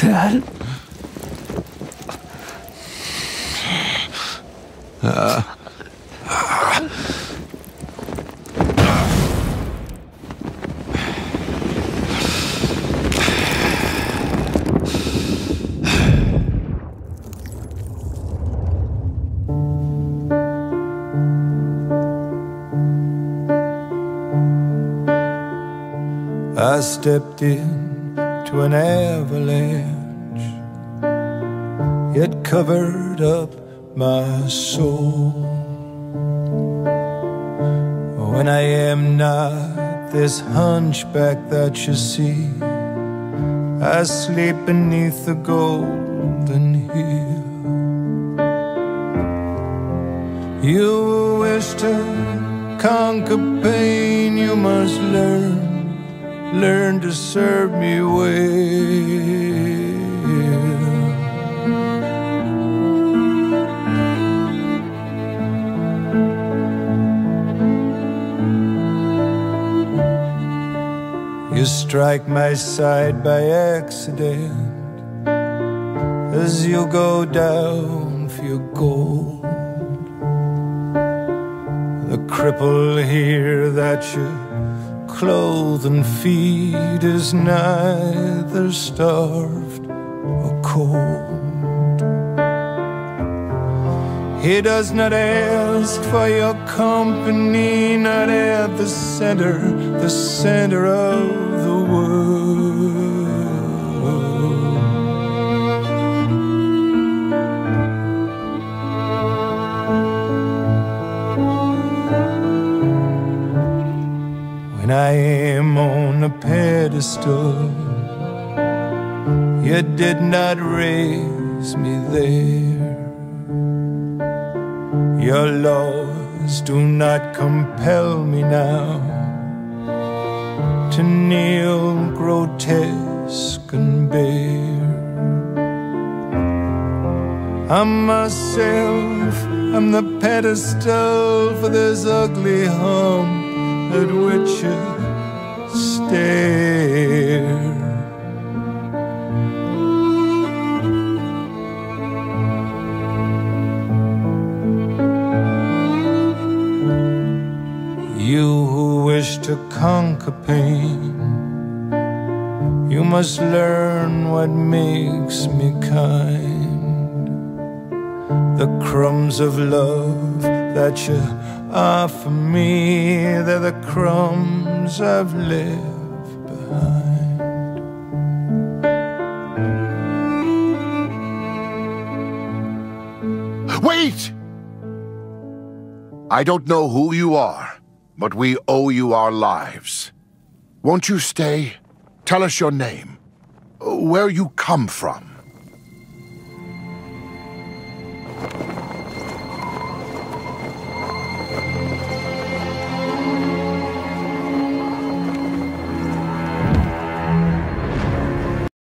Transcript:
Dad? I stepped in to an avalanche. It covered up my soul. When I am not this hunchback that you see, I sleep beneath the golden hill. You wish to conquer pain, you must learn learn to serve me well. You strike my side by accident as you go down for your gold. Cripple here that you clothe and feed is neither starved or cold. He does not ask for your company, not at the center, the center of the world. I am on a pedestal, you did not raise me there. Your laws do not compel me now to kneel grotesque and bare. I'm myself, I'm the pedestal for this ugly hump which you stare. You who wish to conquer pain, you must learn what makes me kind. The crumbs of love that you offer me, they're the crumbs I've left behind. Wait! I don't know who you are, but we owe you our lives. Won't you stay? Tell us your name, where you come from.